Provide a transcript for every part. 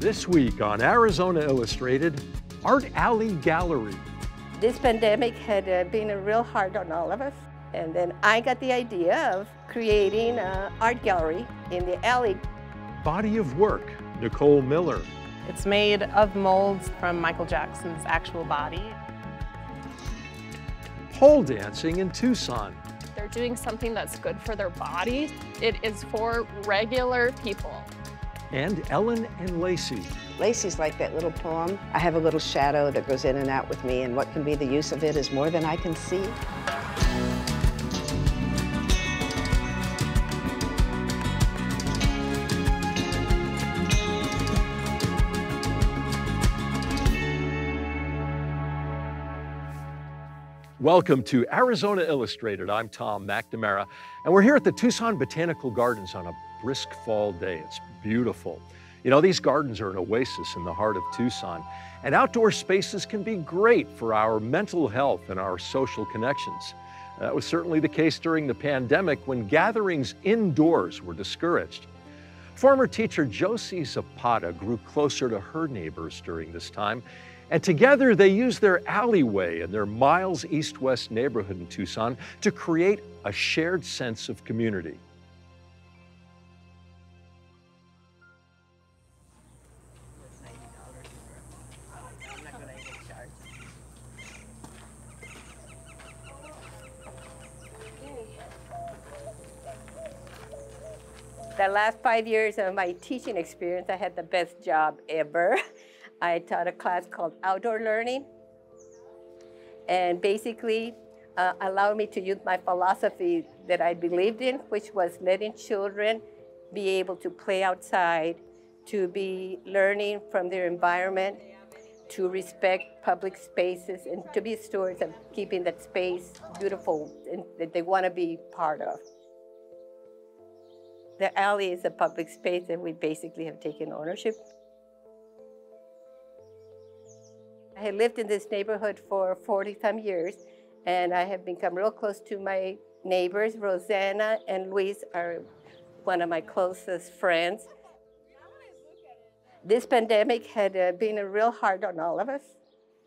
This week on Arizona Illustrated, Art Alley Gallery. This pandemic had uh, been real hard on all of us. And then I got the idea of creating an art gallery in the alley. Body of work, Nicole Miller. It's made of molds from Michael Jackson's actual body. Pole dancing in Tucson. They're doing something that's good for their body. It is for regular people. And Ellen and Laci. Laci's like that little poem. I have a little shadow that goes in and out with me, and what can be the use of it is more than I can see. Welcome to Arizona Illustrated. I'm Tom McNamara, and we're here at the Tucson Botanical Gardens on a brisk fall day. It's beautiful. You know, these gardens are an oasis in the heart of Tucson, and outdoor spaces can be great for our mental health and our social connections. That was certainly the case during the pandemic when gatherings indoors were discouraged. Former teacher Josie Zapata grew closer to her neighbors during this time and together they used their alleyway and their miles east west neighborhood in Tucson to create a shared sense of community. The last five years of my teaching experience, I had the best job ever. I taught a class called Outdoor Learning, and basically uh, allowed me to use my philosophy that I believed in, which was letting children be able to play outside, to be learning from their environment, to respect public spaces, and to be stewards of keeping that space beautiful and that they want to be part of. The alley is a public space and we basically have taken ownership I had lived in this neighborhood for 40 some years, and I have become real close to my neighbors. Rosanna and Luis are one of my closest friends. This pandemic had uh, been a real hard on all of us.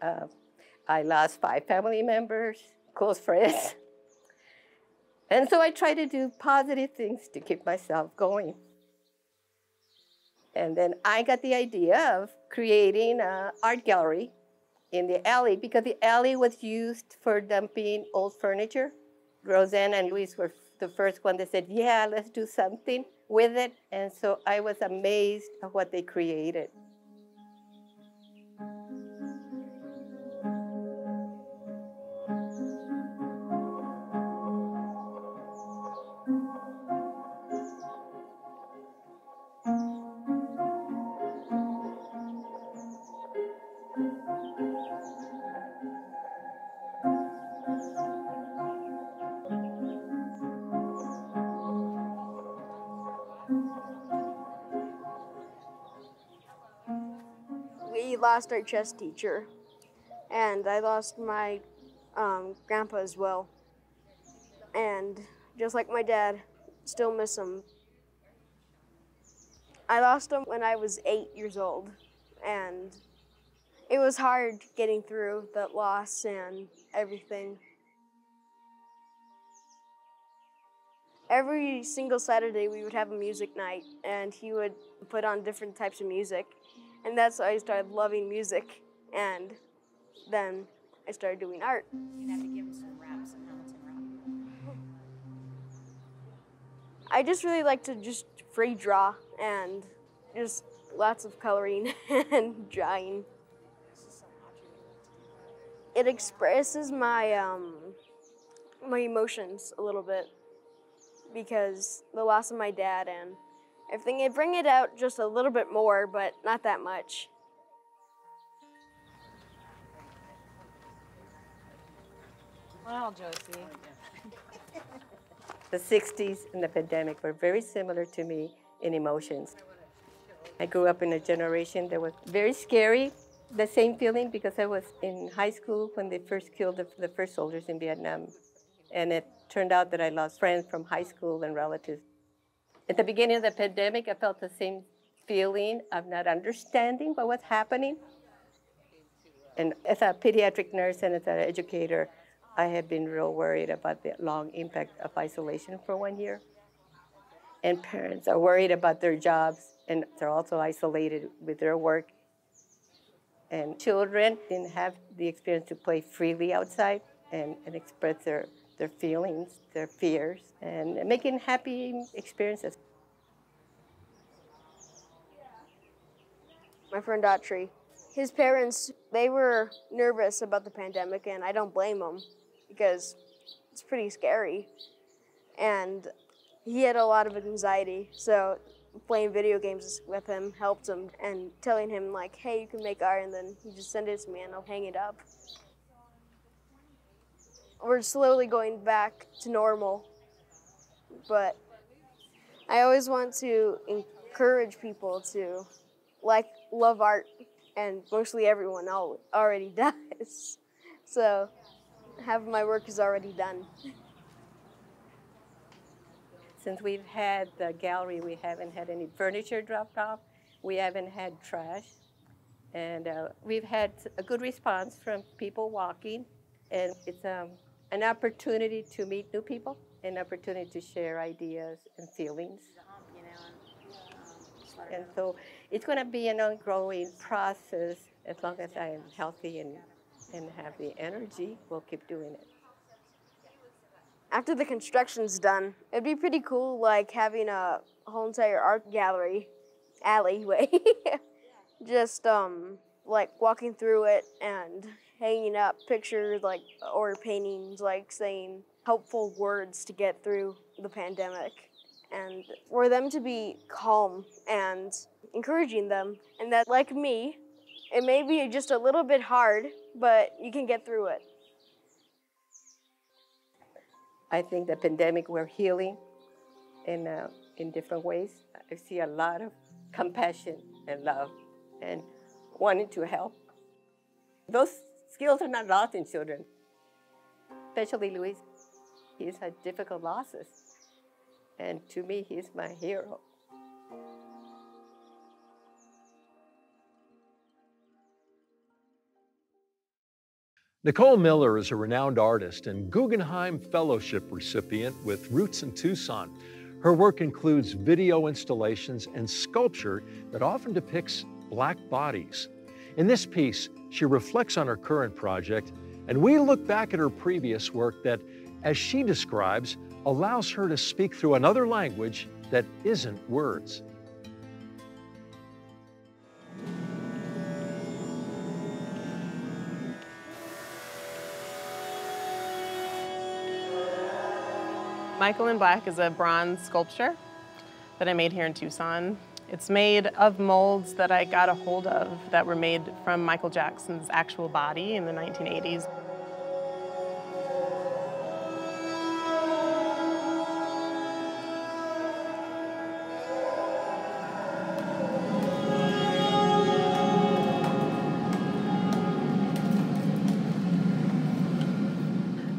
Uh, I lost five family members, close friends. And so I try to do positive things to keep myself going. And then I got the idea of creating an art gallery in the alley because the alley was used for dumping old furniture. Roseanne and Luis were the first one that said, yeah, let's do something with it. And so I was amazed at what they created. Lost our chess teacher, and I lost my um, grandpa as well. And just like my dad, still miss him. I lost him when I was eight years old, and it was hard getting through that loss and everything. Every single Saturday, we would have a music night, and he would put on different types of music. And that's why I started loving music. And then I started doing art. You have to give him some raps and Hamilton rap. I just really like to just free draw and just lots of coloring and drawing. It expresses my um, my emotions a little bit because the loss of my dad and if they could bring it out just a little bit more, but not that much. Well, Josie. the 60s and the pandemic were very similar to me in emotions. I grew up in a generation that was very scary, the same feeling because I was in high school when they first killed the, the first soldiers in Vietnam. And it turned out that I lost friends from high school and relatives at the beginning of the pandemic, I felt the same feeling of not understanding what was happening. And as a pediatric nurse and as an educator, I have been real worried about the long impact of isolation for one year. And parents are worried about their jobs and they're also isolated with their work. And children didn't have the experience to play freely outside and, and express their, their feelings, their fears, and making happy experiences. My friend Daughtry, his parents, they were nervous about the pandemic, and I don't blame them because it's pretty scary. And he had a lot of anxiety, so playing video games with him helped him and telling him like, hey, you can make art, and then you just send it to me and I'll hang it up. We're slowly going back to normal, but I always want to encourage people to like love art, and mostly everyone already does. So half of my work is already done. Since we've had the gallery, we haven't had any furniture dropped off. We haven't had trash. And uh, we've had a good response from people walking. And it's um, an opportunity to meet new people, an opportunity to share ideas and feelings. And so it's going to be an ongoing process as long as I am healthy and, and have the energy, we'll keep doing it after the construction's done, it'd be pretty cool, like having a whole entire art gallery alleyway. Just um, like walking through it and hanging up pictures, like or paintings, like saying helpful words to get through the pandemic, and for them to be calm and encouraging them, and that like me, it may be just a little bit hard, but you can get through it. I think the pandemic, we're healing in, uh, in different ways. I see a lot of compassion and love and wanting to help. Those skills are not lost in children, especially Luis. He's had difficult losses. And to me, he's my hero. Nicole Miller is a renowned artist and Guggenheim Fellowship recipient with Roots in Tucson. Her work includes video installations and sculpture that often depicts black bodies. In this piece, she reflects on her current project, and we look back at her previous work that, as she describes, allows her to speak through another language that isn't words. Michael in Black is a bronze sculpture that I made here in Tucson. It's made of molds that I got a hold of that were made from Michael Jackson's actual body in the 1980s.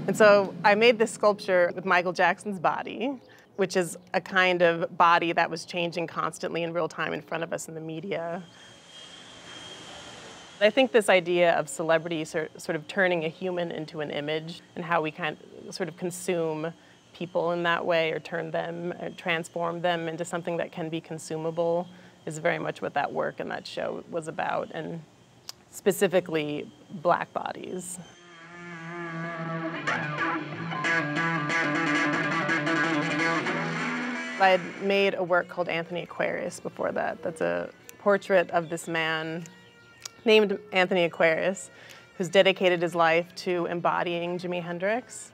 And so I made this sculpture with Michael Jackson's body, which is a kind of body that was changing constantly in real time in front of us in the media. I think this idea of celebrity sort of turning a human into an image and how we kind of sort of consume people in that way or turn them, or transform them into something that can be consumable is very much what that work and that show was about, and specifically black bodies. I had made a work called Anthony Aquarius before that. That's a portrait of this man named Anthony Aquarius, who's dedicated his life to embodying Jimi Hendrix.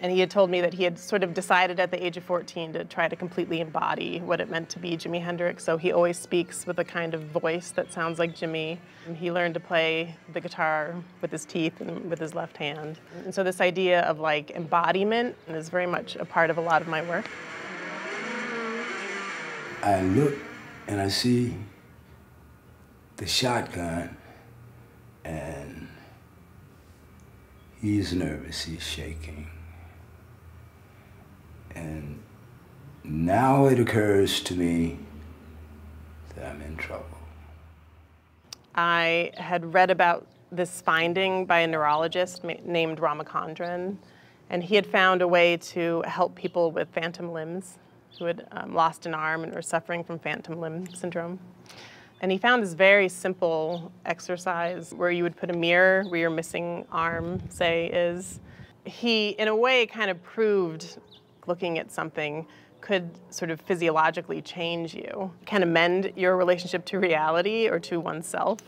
And he had told me that he had sort of decided at the age of 14 to try to completely embody what it meant to be Jimi Hendrix. So he always speaks with a kind of voice that sounds like Jimi. And he learned to play the guitar with his teeth and with his left hand. And so this idea of like embodiment is very much a part of a lot of my work. I look and I see the shotgun and he's nervous, he's shaking. And now it occurs to me that I'm in trouble. I had read about this finding by a neurologist named Ramachandran, and he had found a way to help people with phantom limbs who had um, lost an arm and were suffering from phantom limb syndrome. And he found this very simple exercise where you would put a mirror where your missing arm, say, is. He, in a way, kind of proved looking at something could sort of physiologically change you, kind of mend your relationship to reality or to oneself.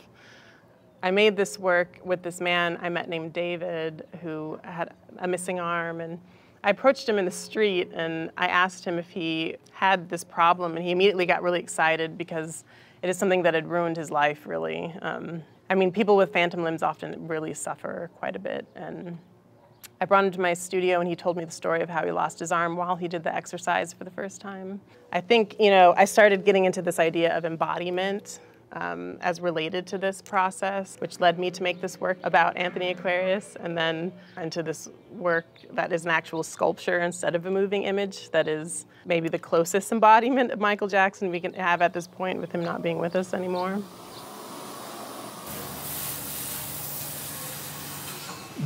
I made this work with this man I met named David who had a missing arm and I approached him in the street and I asked him if he had this problem and he immediately got really excited because it is something that had ruined his life really. Um, I mean, people with phantom limbs often really suffer quite a bit and I brought him to my studio and he told me the story of how he lost his arm while he did the exercise for the first time. I think, you know, I started getting into this idea of embodiment um, as related to this process, which led me to make this work about Anthony Aquarius and then into this work that is an actual sculpture instead of a moving image that is maybe the closest embodiment of Michael Jackson we can have at this point with him not being with us anymore.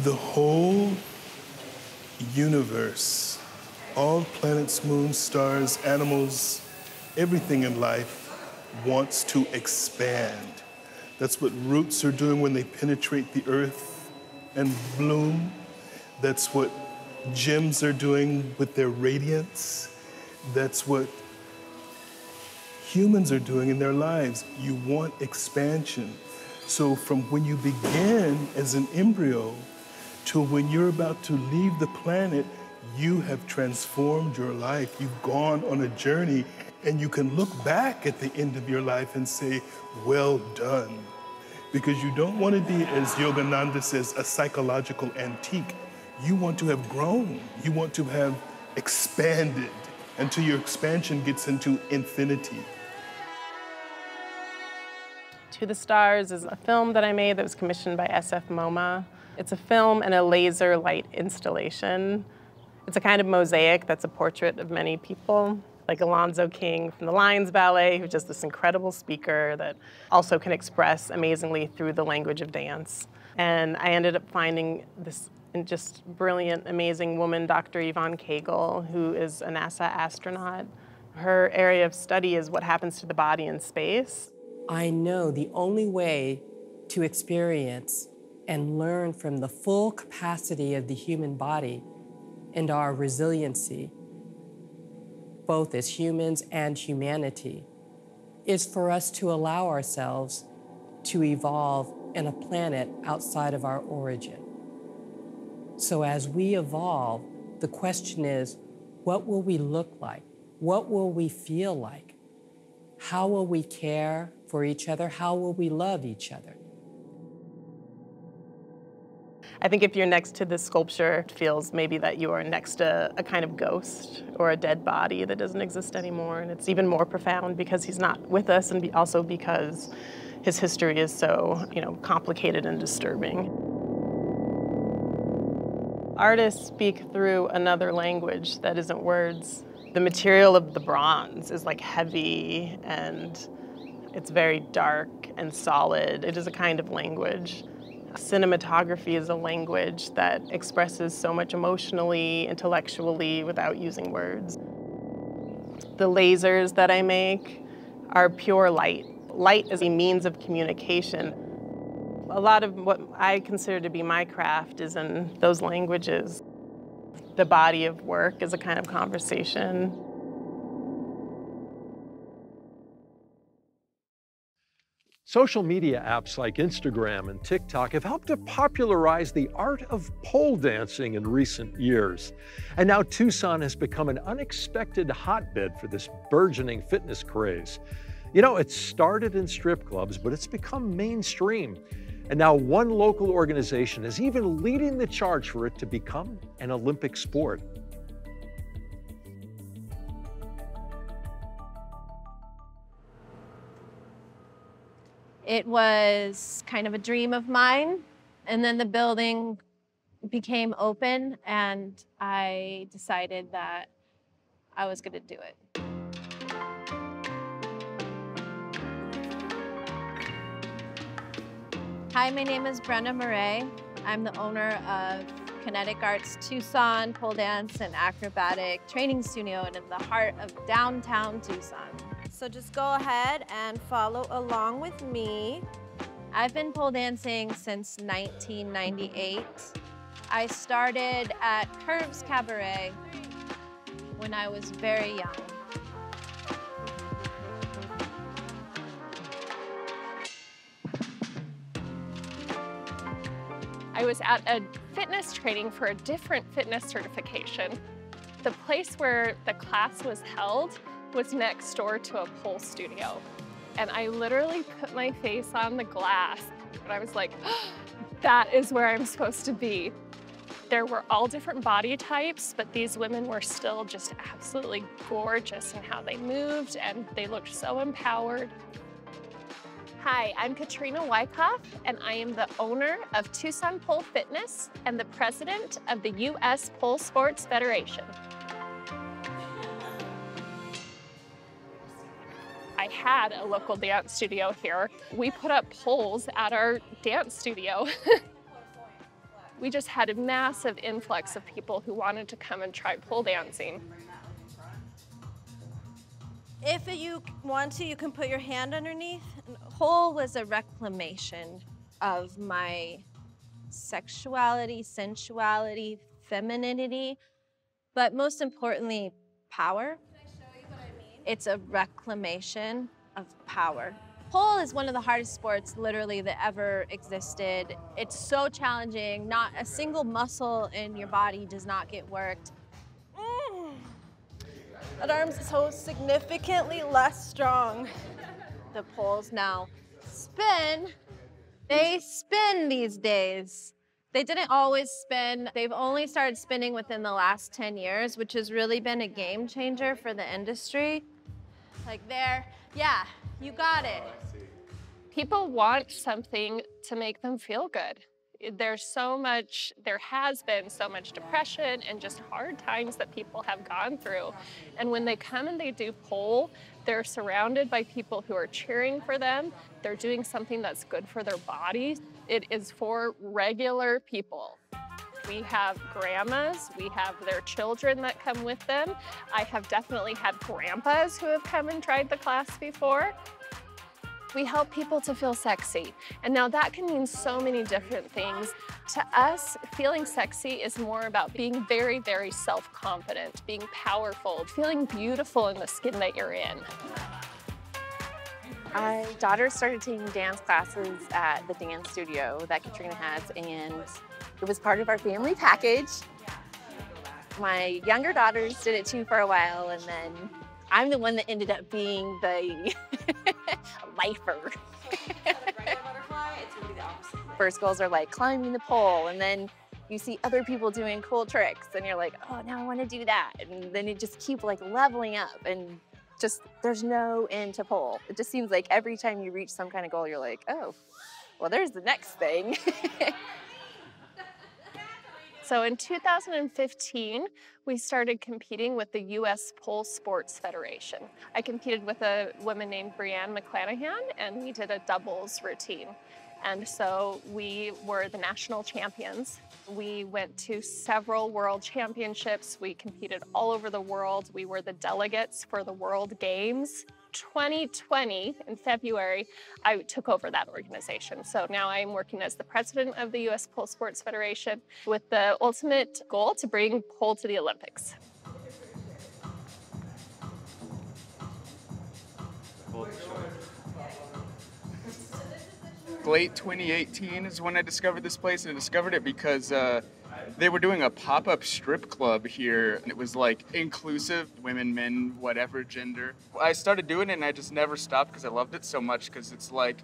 The whole universe, all planets, moons, stars, animals, everything in life wants to expand. That's what roots are doing when they penetrate the earth and bloom. That's what gems are doing with their radiance. That's what humans are doing in their lives. You want expansion. So, from when you begin as an embryo to when you're about to leave the planet, you have transformed your life. You've gone on a journey and you can look back at the end of your life and say, well done. Because you don't want to be, as Yogananda says, a psychological antique. You want to have grown. You want to have expanded until your expansion gets into infinity. To the Stars is a film that I made that was commissioned by SF MoMA. It's a film and a laser light installation. It's a kind of mosaic that's a portrait of many people like Alonzo King from the LINES Ballet, who's just this incredible speaker that also can express amazingly through the language of dance. And I ended up finding this just brilliant, amazing woman, Dr. Yvonne Cagle, who is a NASA astronaut. Her area of study is what happens to the body in space. I know the only way to experience and learn from the full capacity of the human body and our resiliency both as humans and humanity, is for us to allow ourselves to evolve in a planet outside of our origin. So as we evolve, the question is, what will we look like? What will we feel like? How will we care for each other? How will we love each other? I think if you're next to this sculpture, it feels maybe that you are next to a kind of ghost or a dead body that doesn't exist anymore. And it's even more profound because he's not with us and also because his history is so, you know, complicated and disturbing. Artists speak through another language that isn't words. The material of the bronze is like heavy and it's very dark and solid. It is a kind of language. Cinematography is a language that expresses so much emotionally, intellectually, without using words. The lasers that I make are pure light. Light is a means of communication. A lot of what I consider to be my craft is in those languages. The body of work is a kind of conversation. Social media apps like Instagram and TikTok have helped to popularize the art of pole dancing in recent years. And now Tucson has become an unexpected hotbed for this burgeoning fitness craze. You know, it started in strip clubs, but it's become mainstream. And now one local organization is even leading the charge for it to become an Olympic sport. It was kind of a dream of mine. And then the building became open, and I decided that I was going to do it. Hi, my name is Brenda Murray. I'm the owner of Kinetic Arts Tucson Pole Dance and Acrobatic Training Studio and in the heart of downtown Tucson. So just go ahead and follow along with me. I've been pole dancing since 1998. I started at Curves Cabaret when I was very young. I was at a fitness training for a different fitness certification. The place where the class was held was next door to a pole studio. And I literally put my face on the glass and I was like, that is where I'm supposed to be. There were all different body types, but these women were still just absolutely gorgeous in how they moved and they looked so empowered. Hi, I'm Katrina Wyckoff, and I am the owner of Tucson Pole Fitness and the president of the U.S. Pole Sports Federation. Had a local dance studio here. We put up poles at our dance studio. we just had a massive influx of people who wanted to come and try pole dancing. If you want to, you can put your hand underneath. Pole was a reclamation of my sexuality, sensuality, femininity, but most importantly, power. It's a reclamation of power. Pole is one of the hardest sports literally that ever existed. It's so challenging. Not a single muscle in your body does not get worked. Mm. That arm's so significantly less strong. The poles now spin. They spin these days. They didn't always spin. They've only started spinning within the last 10 years, which has really been a game changer for the industry. Like there, yeah, you got it. Oh, people want something to make them feel good. There's so much, there has been so much depression and just hard times that people have gone through. And when they come and they do pole, they're surrounded by people who are cheering for them. They're doing something that's good for their bodies. It is for regular people. We have grandmas, we have their children that come with them. I have definitely had grandpas who have come and tried the class before. We help people to feel sexy. And now that can mean so many different things. To us, feeling sexy is more about being very, very self-confident, being powerful, feeling beautiful in the skin that you're in. My daughter started taking dance classes at the dance studio that Katrina has, and it was part of our family package. My younger daughters did it too for a while, and then I'm the one that ended up being the lifer. First goals are like climbing the pole, and then you see other people doing cool tricks, and you're like, oh, now I want to do that. And then you just keep like leveling up, and just there's no end to pole. It just seems like every time you reach some kind of goal, you're like, oh, well, there's the next thing. So in 2015, we started competing with the U.S. Pole Sports Federation. I competed with a woman named Brianne McClanahan, and we did a doubles routine. And so we were the national champions. We went to several world championships. We competed all over the world. We were the delegates for the World Games. 2020, in February, I took over that organization. So now I'm working as the president of the U.S. Pole Sports Federation with the ultimate goal to bring pole to the Olympics. Late 2018 is when I discovered this place, and I discovered it because uh, they were doing a pop-up strip club here and it was like inclusive women men whatever gender. I started doing it and i just never stopped because i loved it so much because it's like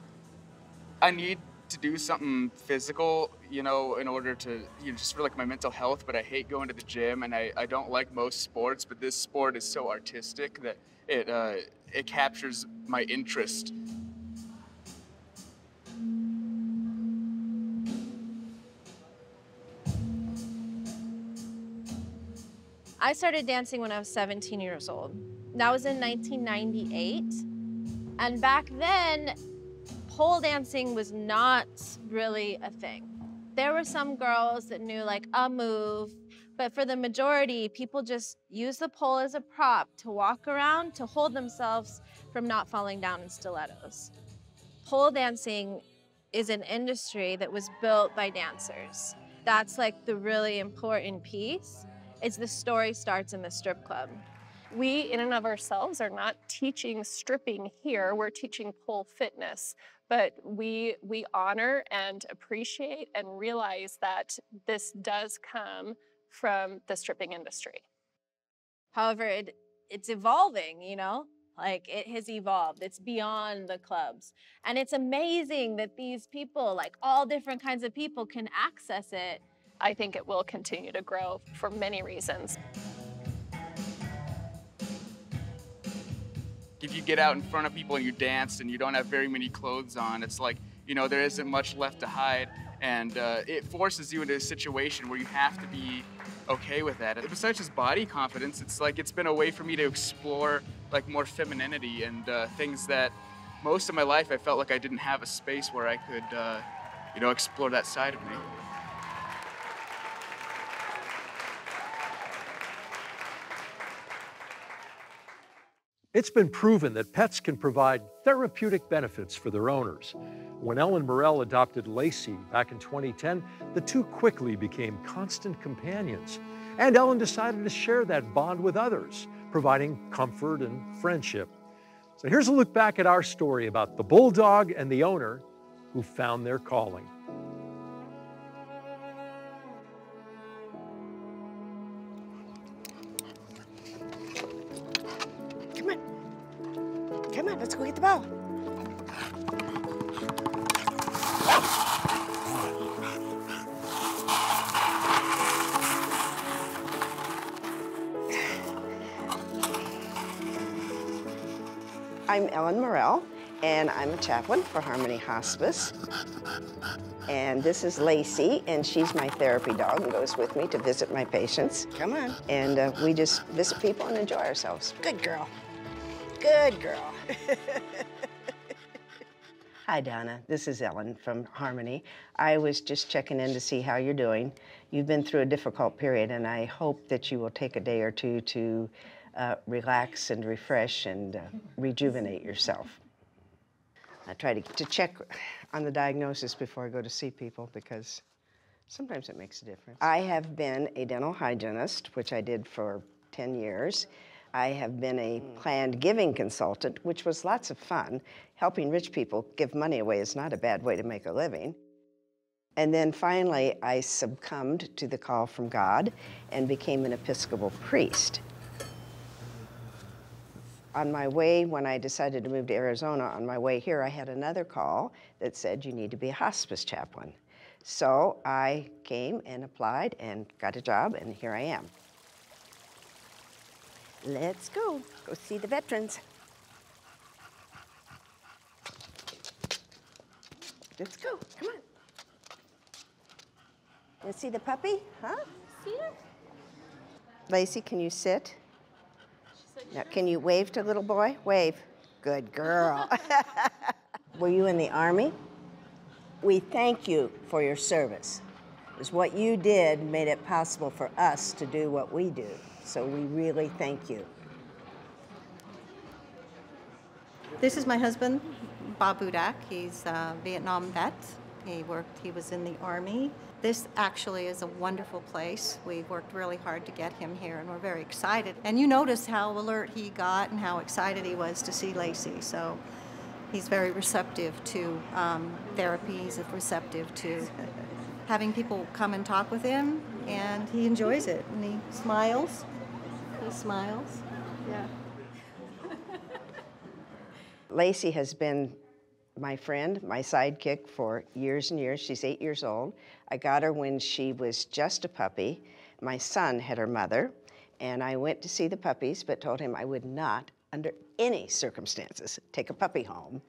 i need to do something physical you know in order to you know just for like my mental health but i hate going to the gym and i, I don't like most sports but this sport is so artistic that it uh, it captures my interest I started dancing when I was 17 years old. That was in 1998. And back then, pole dancing was not really a thing. There were some girls that knew like a move, but for the majority, people just use the pole as a prop to walk around to hold themselves from not falling down in stilettos. Pole dancing is an industry that was built by dancers. That's like the really important piece. Is the story starts in the strip club. We, in and of ourselves, are not teaching stripping here. We're teaching pole fitness, but we we honor and appreciate and realize that this does come from the stripping industry. However, it, it's evolving, you know? Like it has evolved. It's beyond the clubs. And it's amazing that these people, like all different kinds of people, can access it. I think it will continue to grow for many reasons. If you get out in front of people and you dance and you don't have very many clothes on, it's like, you know, there isn't much left to hide. And uh, it forces you into a situation where you have to be okay with that. Besides just body confidence, it's like it's been a way for me to explore like more femininity and uh, things that most of my life I felt like I didn't have a space where I could, uh, you know, explore that side of me. It's been proven that pets can provide therapeutic benefits for their owners. When Ellen Morell adopted Laci back in 2010, the two quickly became constant companions. And Ellen decided to share that bond with others, providing comfort and friendship. So here's a look back at our story about the bulldog and the owner who found their calling. Come on, let's go get the ball. I'm Ellen Morell, and I'm a chaplain for Harmony Hospice. And this is Laci, and she's my therapy dog and goes with me to visit my patients. Come on. And uh, we just visit people and enjoy ourselves. Good girl. Good girl. Hi, Donna. This is Ellen from Harmony. I was just checking in to see how you're doing. You've been through a difficult period, and I hope that you will take a day or two to uh, relax and refresh and uh, rejuvenate yourself. I try to, to check on the diagnosis before I go to see people because sometimes it makes a difference. I have been a dental hygienist, which I did for 10 years. I have been a hmm. planned giving consultant, which was lots of fun. Helping rich people give money away is not a bad way to make a living. And then finally, I succumbed to the call from God and became an Episcopal priest. On my way, when I decided to move to Arizona, on my way here, I had another call that said you need to be a hospice chaplain. So I came and applied and got a job, and here I am. Let's go, go see the veterans. Let's go, come on. You see the puppy, huh? See her? Laci, can you sit? Now, can you wave to little boy? Wave. Good girl. Were you in the Army? We thank you for your service. Because what you did made it possible for us to do what we do. So we really thank you. This is my husband, Bob Budak. He's a Vietnam vet. He worked, he was in the Army. This actually is a wonderful place. We worked really hard to get him here and we're very excited. And you notice how alert he got and how excited he was to see Laci. So he's very receptive to um, therapy, he's receptive to having people come and talk with him, and he enjoys it. And he smiles. He smiles. Yeah. Laci has been my friend, my sidekick for years and years. She's eight years old. I got her when she was just a puppy. My son had her mother, and I went to see the puppies, but told him I would not, under any circumstances, take a puppy home.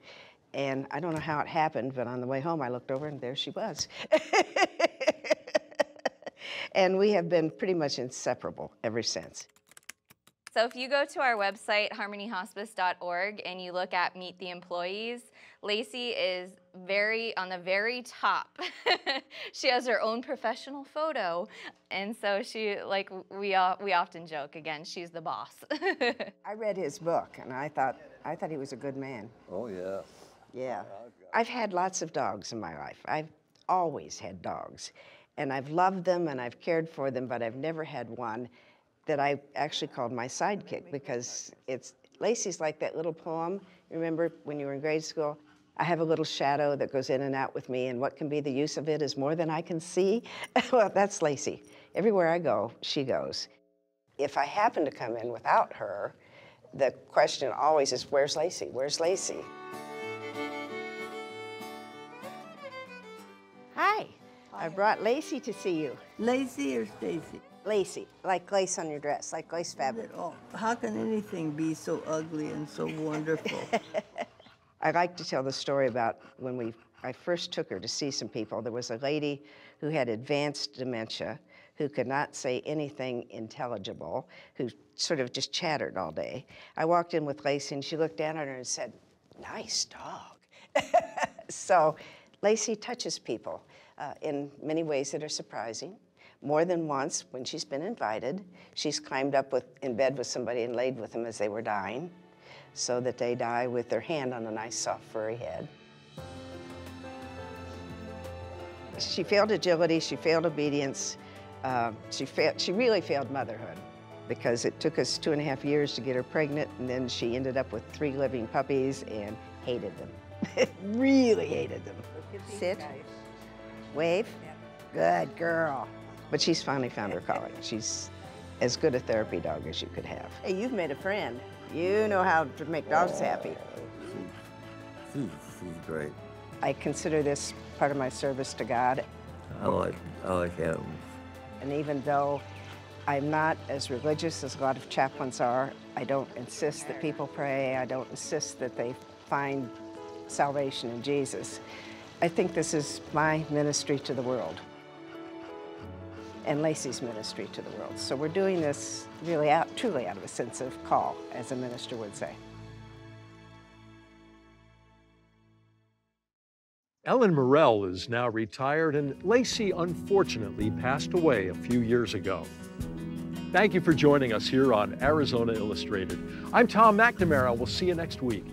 And I don't know how it happened, but on the way home, I looked over and there she was. and we have been pretty much inseparable ever since. So if you go to our website, harmonyhospice.org, and you look at Meet the Employees, Laci is very on the very top. she has her own professional photo, and so she like we all, we often joke again. She's the boss. I read his book, and I thought I thought he was a good man. Oh yeah. Yeah. I've had lots of dogs in my life. I've always had dogs, and I've loved them and I've cared for them, but I've never had one that I actually called my sidekick because it's Laci's like that little poem. Remember when you were in grade school? I have a little shadow that goes in and out with me, and what can be the use of it is more than I can see. well, that's Laci. Everywhere I go, she goes. If I happen to come in without her, the question always is, Where's Laci? Where's Laci? Hi. I brought Laci to see you. Laci or Stacy? Laci, like lace on your dress, like lace fabric. Oh, how can anything be so ugly and so wonderful? I like to tell the story about when we I first took her to see some people. There was a lady who had advanced dementia who could not say anything intelligible, who sort of just chattered all day. I walked in with Laci and she looked down at her and said, Nice dog. so Laci touches people uh, in many ways that are surprising. More than once, when she's been invited, she's climbed up with, in bed with somebody and laid with them as they were dying so that they die with their hand on a nice, soft, furry head. She failed agility, she failed obedience, uh, she, failed, she really failed motherhood because it took us two and a half years to get her pregnant, and then she ended up with three living puppies and hated them. really hated them. Sit. Wave. Good girl. But she's finally found her calling. She's as good a therapy dog as you could have. Hey, you've made a friend. You know how to make dogs happy. She's, she's great. I consider this part of my service to God. I like, I like animals. And even though I'm not as religious as a lot of chaplains are, I don't insist that people pray. I don't insist that they find salvation in Jesus. I think this is my ministry to the world and Laci's ministry to the world. So we're doing this really out, truly out of a sense of call, as a minister would say. Ellen Morell is now retired, and Laci unfortunately passed away a few years ago. Thank you for joining us here on Arizona Illustrated. I'm Tom McNamara. We'll see you next week.